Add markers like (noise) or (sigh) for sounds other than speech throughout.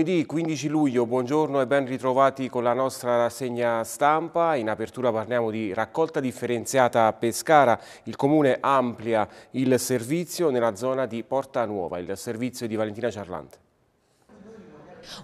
Lunedì 15 luglio, buongiorno e ben ritrovati con la nostra rassegna stampa. In apertura parliamo di raccolta differenziata a Pescara. Il Comune amplia il servizio nella zona di Porta Nuova, il servizio di Valentina Ciarlante.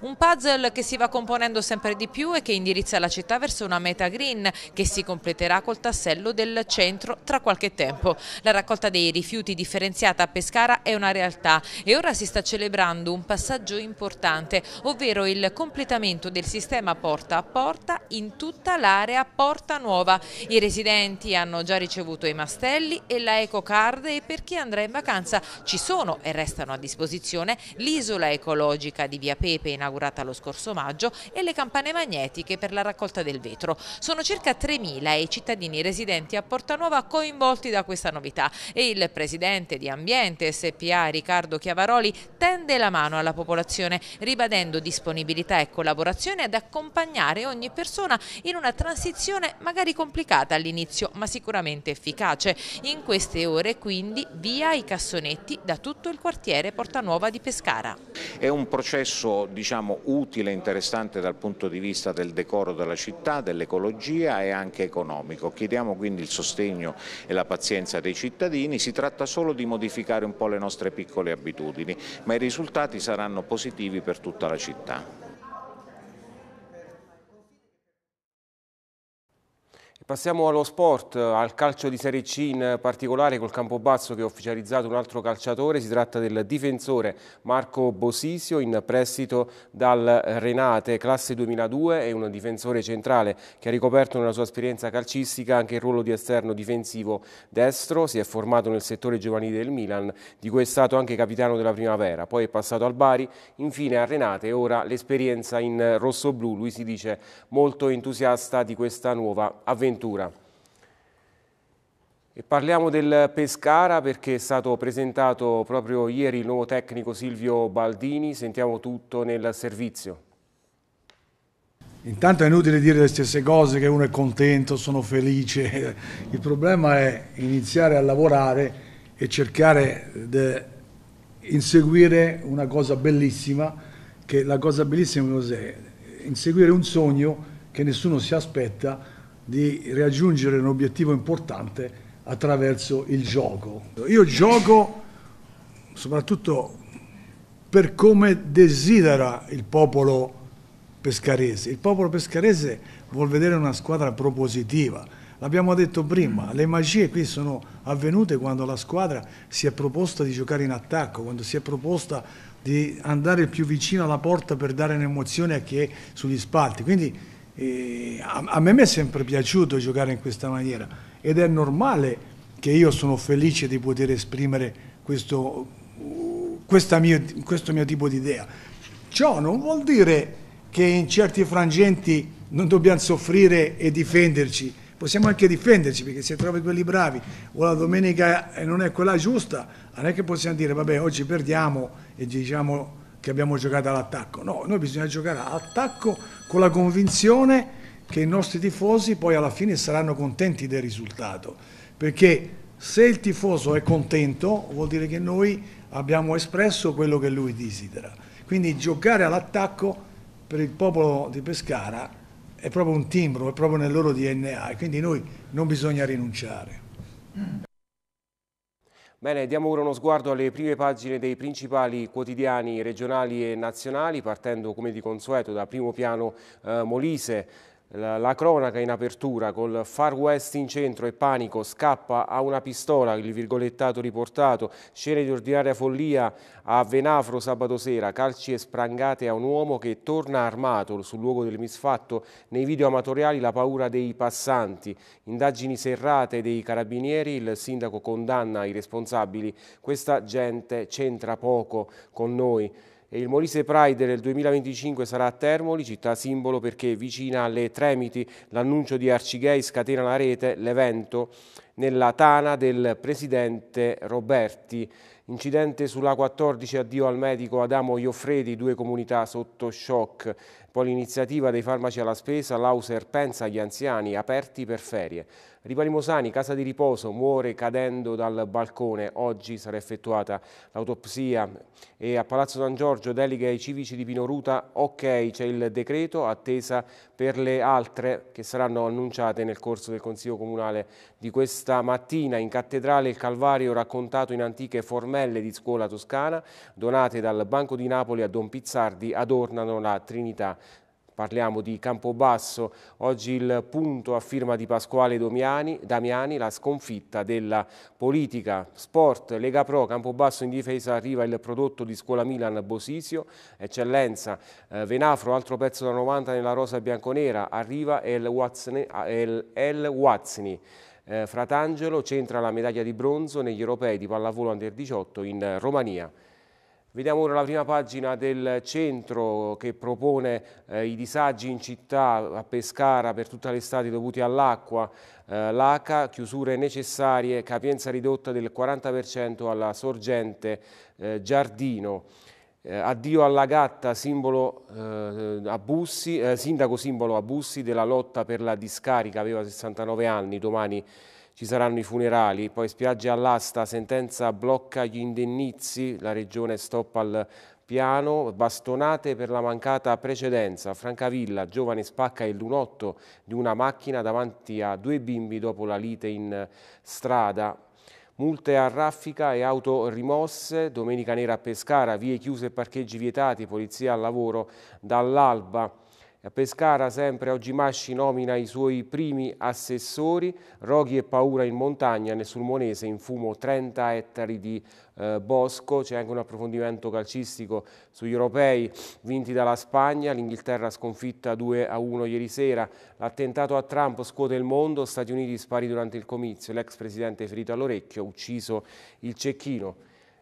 Un puzzle che si va componendo sempre di più e che indirizza la città verso una meta green che si completerà col tassello del centro tra qualche tempo. La raccolta dei rifiuti differenziata a Pescara è una realtà e ora si sta celebrando un passaggio importante, ovvero il completamento del sistema porta a porta in tutta l'area Porta Nuova. I residenti hanno già ricevuto i mastelli e la EcoCard e per chi andrà in vacanza ci sono e restano a disposizione l'isola ecologica di Via Pepe inaugurata lo scorso maggio e le campane magnetiche per la raccolta del vetro. Sono circa 3.000 i cittadini residenti a Portanuova coinvolti da questa novità e il presidente di Ambiente SPA Riccardo Chiavaroli tende la mano alla popolazione ribadendo disponibilità e collaborazione ad accompagnare ogni persona in una transizione magari complicata all'inizio ma sicuramente efficace. In queste ore quindi via i cassonetti da tutto il quartiere Portanuova di Pescara. È un processo di diciamo, utile e interessante dal punto di vista del decoro della città, dell'ecologia e anche economico. Chiediamo quindi il sostegno e la pazienza dei cittadini, si tratta solo di modificare un po' le nostre piccole abitudini, ma i risultati saranno positivi per tutta la città. Passiamo allo sport, al calcio di Serie C in particolare col Campobasso che ha ufficializzato un altro calciatore, si tratta del difensore Marco Bosisio in prestito dal Renate, classe 2002, è un difensore centrale che ha ricoperto nella sua esperienza calcistica anche il ruolo di esterno difensivo destro, si è formato nel settore giovanile del Milan, di cui è stato anche capitano della primavera, poi è passato al Bari, infine a Renate e ora l'esperienza in rosso-blu, lui si dice molto entusiasta di questa nuova avventura avventura. E parliamo del Pescara perché è stato presentato proprio ieri il nuovo tecnico Silvio Baldini, sentiamo tutto nel servizio. Intanto è inutile dire le stesse cose, che uno è contento, sono felice, (laughs) il problema è iniziare a lavorare e cercare di inseguire una cosa bellissima, che la cosa bellissima cos'è? Inseguire un sogno che nessuno si aspetta di raggiungere un obiettivo importante attraverso il gioco. Io gioco soprattutto per come desidera il popolo pescarese. Il popolo pescarese vuol vedere una squadra propositiva. L'abbiamo detto prima, le magie qui sono avvenute quando la squadra si è proposta di giocare in attacco, quando si è proposta di andare più vicino alla porta per dare un'emozione a chi è sugli spalti. Quindi a, a, me è sempre piaciuto giocare in questa maniera ed è normale che io sono felice di poter esprimere questo, mio, questo mio tipo di idea. Ciò non vuol dire che in certi frangenti non dobbiamo soffrire e difenderci, possiamo anche difenderci perché se trovi quelli bravi o la domenica non è quella giusta, non è che possiamo dire vabbè oggi perdiamo e diciamo che abbiamo giocato all'attacco. No, noi bisogna giocare all'attacco con la convinzione che i nostri tifosi poi alla fine saranno contenti del risultato, perché se il tifoso è contento vuol dire che noi abbiamo espresso quello che lui desidera. Quindi giocare all'attacco per il popolo di Pescara è proprio un timbro, è proprio nel loro DNA e quindi noi non bisogna rinunciare. Bene, diamo ora uno sguardo alle prime pagine dei principali quotidiani regionali e nazionali, partendo come di consueto da primo piano eh, Molise, la, cronaca in apertura col Far West in centro e panico, scappa a una pistola, il virgolettato riportato, scene di ordinaria follia a Venafro sabato sera, calci e sprangate a un uomo che torna armato sul luogo del misfatto, nei video amatoriali la paura dei passanti, indagini serrate dei carabinieri, il sindaco condanna i responsabili, questa gente c'entra poco con noi il Molise Pride del 2025 sarà a Termoli, città simbolo perché vicina alle Tremiti l'annuncio di Arcigay scatena la rete, l'evento nella tana del presidente Roberti. Incidente sulla 14, addio al medico Adamo Ioffredi, due comunità sotto shock. Poi l'iniziativa dei farmaci alla spesa, l'Auser pensa agli anziani aperti per ferie. Ripalimosani, casa di riposo, muore cadendo dal balcone. Oggi sarà effettuata l'autopsia e a Palazzo San Giorgio delega ai civici di Pinoruta. Ok, c'è il decreto, attesa per le altre che saranno annunciate nel corso del Consiglio Comunale di questa mattina. In cattedrale il Calvario raccontato in antiche formelle di scuola toscana, donate dal Banco di Napoli a Don Pizzardi, adornano la Trinità Parliamo di Campobasso, oggi il punto a firma di Pasquale Domiani, Damiani, la sconfitta della politica, sport, Lega Pro, Campobasso in difesa arriva il prodotto di Scuola Milan Bosisio, eccellenza, eh, Venafro, altro pezzo da 90 nella rosa bianconera, arriva El Wazni, El, El Wazni. Eh, Fratangelo centra la medaglia di bronzo negli europei di pallavolo under 18 in Romania. Vediamo ora la prima pagina del centro che propone eh, i disagi in città a Pescara per tutta l'estate dovuti all'acqua, eh, l'ACA, chiusure necessarie, capienza ridotta del 40% alla sorgente eh, Giardino. Eh, addio alla gatta, simbolo, eh, Bussi, eh, sindaco simbolo a Bussi della lotta per la discarica, aveva 69 anni, domani ci saranno i funerali, poi spiagge all'asta, sentenza blocca gli indennizi, la regione stop al piano, bastonate per la mancata precedenza, Francavilla, giovane spacca il lunotto di una macchina davanti a due bimbi dopo la lite in strada, multe a raffica e auto rimosse, domenica nera a Pescara, vie chiuse e parcheggi vietati, polizia al lavoro dall'alba, a Pescara sempre oggi Masci nomina i suoi primi assessori, roghi e paura in montagna, nel Sulmonese in fumo 30 ettari di eh, bosco, c'è anche un approfondimento calcistico sugli europei vinti dalla Spagna, l'Inghilterra sconfitta 2 a 1 ieri sera, l'attentato a Trump scuote il mondo, Stati Uniti spari durante il comizio, l'ex presidente ferito all'orecchio, ucciso il cecchino.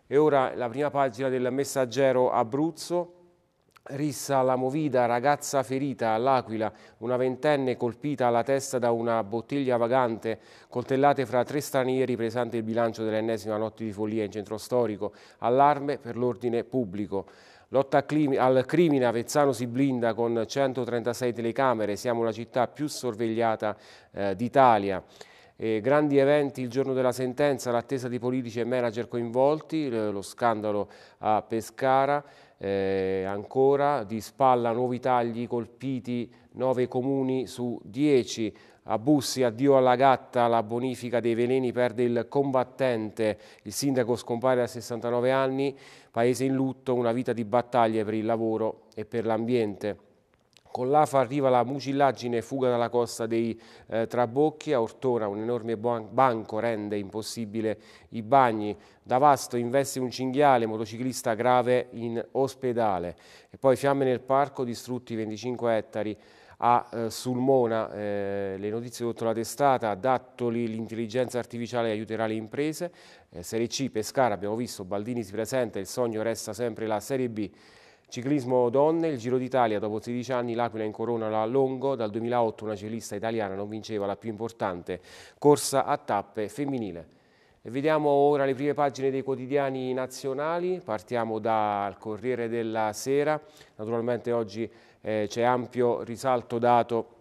E ora la prima pagina del Messaggero Abruzzo, Rissa alla Movida, ragazza ferita all'Aquila, una ventenne colpita alla testa da una bottiglia vagante, coltellate fra tre stranieri presente il bilancio dell'ennesima notte di follia in centro storico, allarme per l'ordine pubblico. Lotta al crimine, Avezzano si blinda con 136 telecamere, siamo la città più sorvegliata eh, d'Italia. grandi eventi il giorno della sentenza, l'attesa di politici e manager coinvolti, lo scandalo a Pescara, eh, ancora di spalla nuovi tagli colpiti 9 comuni su 10 a Bussi, addio alla gatta, la bonifica dei veleni perde il combattente, il sindaco scompare a 69 anni, paese in lutto, una vita di battaglie per il lavoro e per l'ambiente. Con l'AFA arriva la mucillaggine fuga dalla costa dei eh, Trabocchi, a Ortona un enorme banco rende impossibile i bagni, da Vasto investe un cinghiale, motociclista grave in ospedale. E poi fiamme nel parco, distrutti 25 ettari a eh, Sulmona, eh, le notizie sotto la testata, Dattoli, l'intelligenza artificiale aiuterà le imprese, eh, Serie C, Pescara, abbiamo visto, Baldini si presenta, il sogno resta sempre la Serie B, Ciclismo donne, il Giro d'Italia, dopo 16 anni l'Aquila incorona la Longo, dal 2008 una ciclista italiana non vinceva la più importante corsa a tappe femminile. E vediamo ora le prime pagine dei quotidiani nazionali, partiamo dal Corriere della Sera, naturalmente oggi eh, c'è ampio risalto dato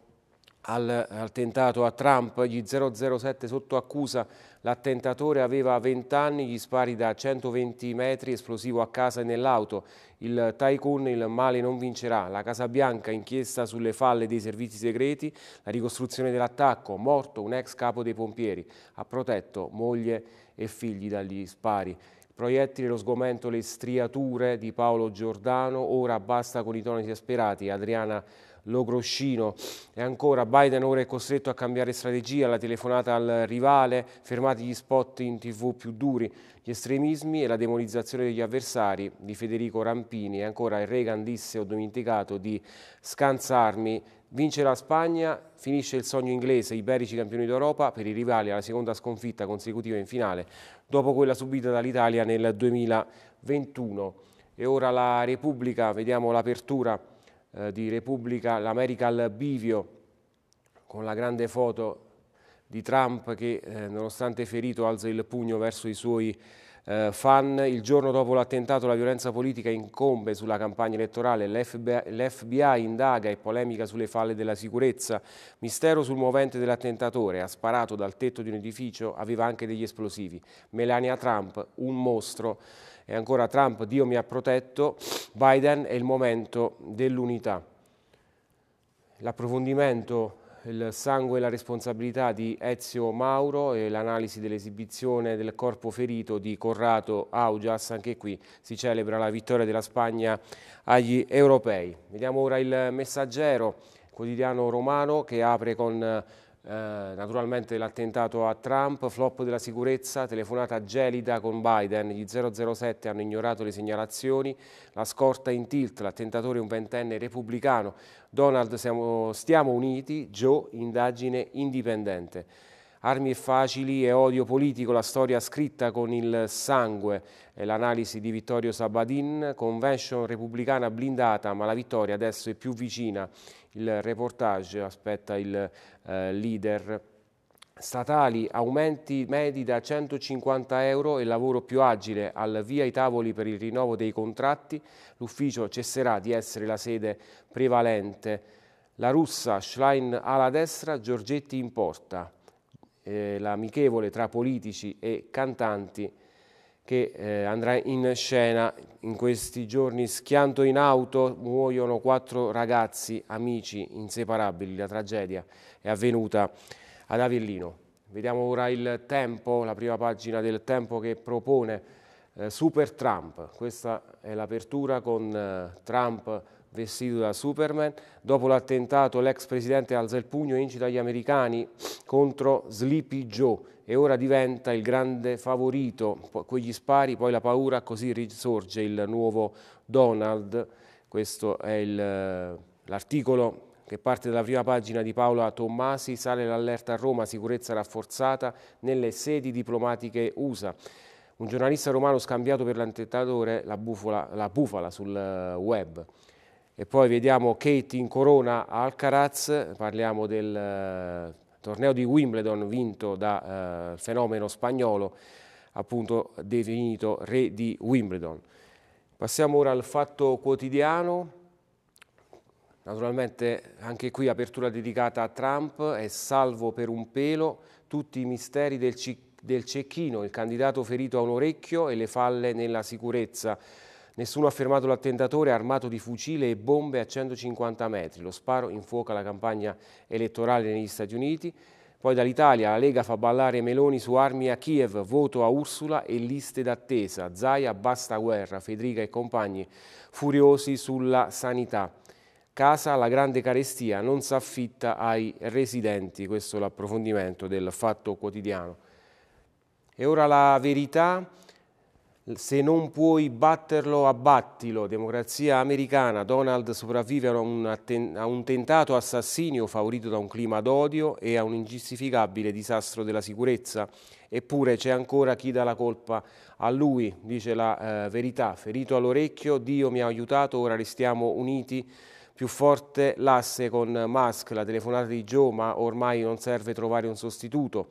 al, tentato a Trump, gli 007 sotto accusa, l'attentatore aveva 20 anni, gli spari da 120 metri, esplosivo a casa e nell'auto, il tycoon il male non vincerà, la Casa Bianca inchiesta sulle falle dei servizi segreti, la ricostruzione dell'attacco, morto un ex capo dei pompieri, ha protetto moglie e figli dagli spari. Proiettili, lo sgomento, le striature di Paolo Giordano, ora basta con i toni esasperati, Adriana Logroscino. E ancora Biden ora è costretto a cambiare strategia, la telefonata al rivale, fermati gli spot in tv più duri, gli estremismi e la demonizzazione degli avversari di Federico Rampini. E ancora Reagan disse, ho dimenticato di scansarmi, vince la Spagna, finisce il sogno inglese, iberici campioni d'Europa, per i rivali alla seconda sconfitta consecutiva in finale, dopo quella subita dall'Italia nel 2021. E ora la Repubblica, vediamo l'apertura eh, di Repubblica, l'America al bivio, con la grande foto di Trump che eh, nonostante ferito alza il pugno verso i suoi eh, fan, il giorno dopo l'attentato la violenza politica incombe sulla campagna elettorale, l'FBI indaga e polemica sulle falle della sicurezza, mistero sul movente dell'attentatore, ha sparato dal tetto di un edificio, aveva anche degli esplosivi. Melania Trump, un mostro, e ancora Trump, Dio mi ha protetto, Biden è il momento dell'unità. L'approfondimento il sangue e la responsabilità di Ezio Mauro e l'analisi dell'esibizione del corpo ferito di Corrado Augias, anche qui si celebra la vittoria della Spagna agli europei. Vediamo ora il messaggero quotidiano romano che apre con eh, naturalmente l'attentato a Trump, flop della sicurezza, telefonata gelida con Biden, gli 007 hanno ignorato le segnalazioni, la scorta in tilt, l'attentatore un ventenne repubblicano, Donald siamo, stiamo uniti, Joe indagine indipendente. Armi facili e odio politico, la storia scritta con il sangue, l'analisi di Vittorio Sabadin, convention repubblicana blindata ma la vittoria adesso è più vicina. Il reportage aspetta il eh, leader. Statali, aumenti medi da 150 euro e lavoro più agile, al via i tavoli per il rinnovo dei contratti, l'ufficio cesserà di essere la sede prevalente. La russa Schlein alla destra, Giorgetti in porta, eh, l'amichevole tra politici e cantanti che eh, andrà in scena in questi giorni. Schianto in auto, muoiono quattro ragazzi, amici inseparabili. La tragedia è avvenuta ad Avellino. Vediamo ora il tempo, la prima pagina del tempo che propone eh, Super Trump. Questa è l'apertura con eh, Trump vestito da Superman. Dopo l'attentato l'ex presidente alza il pugno e incita gli americani contro Sleepy Joe e ora diventa il grande favorito, quegli spari, poi la paura, così risorge il nuovo Donald. Questo è l'articolo che parte dalla prima pagina di Paola Tommasi, sale l'allerta a Roma, sicurezza rafforzata nelle sedi diplomatiche USA. Un giornalista romano scambiato per l'attentatore, la, la bufala sul eh, web. E poi vediamo Kate in corona a Alcaraz, parliamo del eh, torneo di Wimbledon vinto dal eh, fenomeno spagnolo, appunto definito re di Wimbledon. Passiamo ora al fatto quotidiano, naturalmente anche qui apertura dedicata a Trump, è salvo per un pelo tutti i misteri del, del cecchino, il candidato ferito a un orecchio e le falle nella sicurezza. Nessuno ha fermato l'attentatore armato di fucile e bombe a 150 metri. Lo sparo infuoca la campagna elettorale negli Stati Uniti. Poi dall'Italia la Lega fa ballare Meloni su armi a Kiev, voto a Ursula e liste d'attesa. Zaia basta guerra, Federica e compagni furiosi sulla sanità. Casa, la grande carestia, non s'affitta ai residenti. Questo è l'approfondimento del fatto quotidiano. E ora la verità se non puoi batterlo, abbattilo. Democrazia americana. Donald sopravvive a un, a un tentato assassinio favorito da un clima d'odio e a un ingiustificabile disastro della sicurezza. Eppure c'è ancora chi dà la colpa a lui, dice la eh, verità. Ferito all'orecchio, Dio mi ha aiutato, ora restiamo uniti. Più forte l'asse con Musk, la telefonata di Joe, ma ormai non serve trovare un sostituto.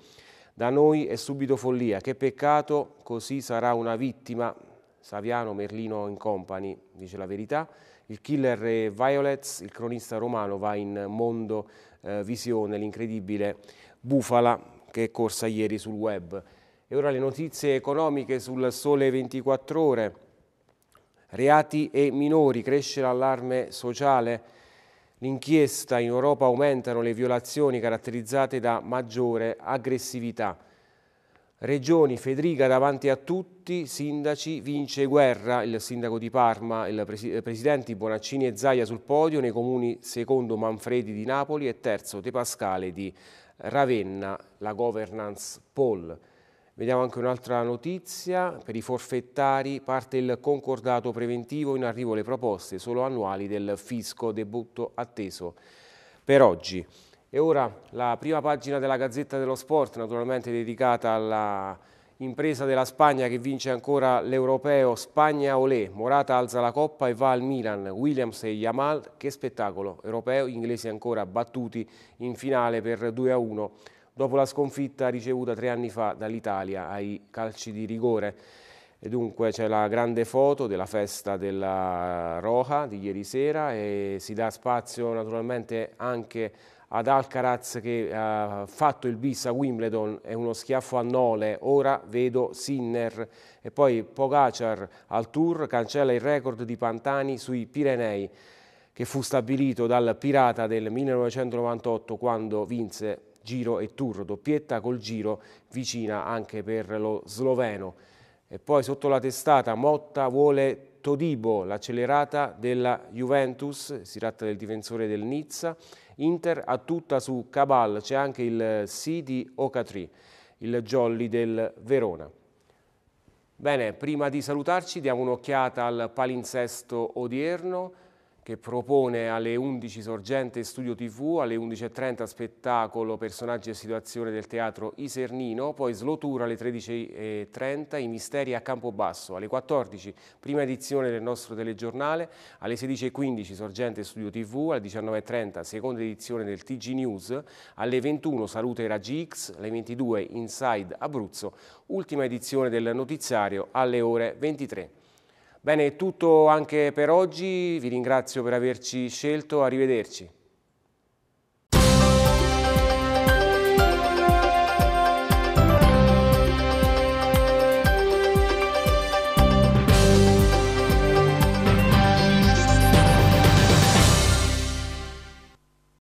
Da noi è subito follia, che peccato, così sarà una vittima. Saviano, Merlino in company, dice la verità. Il killer è Violets, il cronista romano va in mondo eh, visione, l'incredibile bufala che è corsa ieri sul web. E ora le notizie economiche sul Sole 24 Ore. Reati e minori, cresce l'allarme sociale. L'inchiesta in Europa aumentano le violazioni caratterizzate da maggiore aggressività. Regioni, Federica davanti a tutti, sindaci, vince guerra, il sindaco di Parma, il pres presidenti Bonaccini e Zaia sul podio, nei comuni secondo Manfredi di Napoli e terzo De Pascale di Ravenna, la governance poll. Vediamo anche un'altra notizia, per i forfettari parte il concordato preventivo, in arrivo le proposte solo annuali del fisco, debutto atteso per oggi. E ora la prima pagina della Gazzetta dello Sport, naturalmente dedicata alla impresa della Spagna che vince ancora l'Europeo, Spagna Olé, Morata alza la coppa e va al Milan, Williams e Yamal, che spettacolo. Europeo, inglesi ancora battuti in finale per 2-1 dopo la sconfitta ricevuta tre anni fa dall'Italia ai calci di rigore. E dunque c'è la grande foto della festa della Roja di ieri sera e si dà spazio naturalmente anche ad Alcaraz che ha fatto il bis a Wimbledon e uno schiaffo a Nole, ora vedo Sinner e poi Pogacar al Tour cancella il record di Pantani sui Pirenei che fu stabilito dal Pirata del 1998 quando vinse Giro e Tour, doppietta col Giro vicina anche per lo sloveno. E poi sotto la testata Motta vuole Todibo, l'accelerata della Juventus, si tratta del difensore del Nizza. Inter a tutta su Cabal, c'è anche il C di Ocatri, il Jolly del Verona. Bene, prima di salutarci diamo un'occhiata al palinsesto odierno che propone alle 11 Sorgente Studio TV, alle 11.30 spettacolo Personaggi e situazione del teatro Isernino, poi Slotura alle 13.30 I misteri a Campobasso, alle 14 prima edizione del nostro telegiornale, alle 16.15 Sorgente Studio TV, alle 19.30 seconda edizione del TG News, alle 21 Salute Raggi X, alle 22 Inside Abruzzo, ultima edizione del notiziario alle ore 23. Bene, è tutto anche per oggi, vi ringrazio per averci scelto, arrivederci.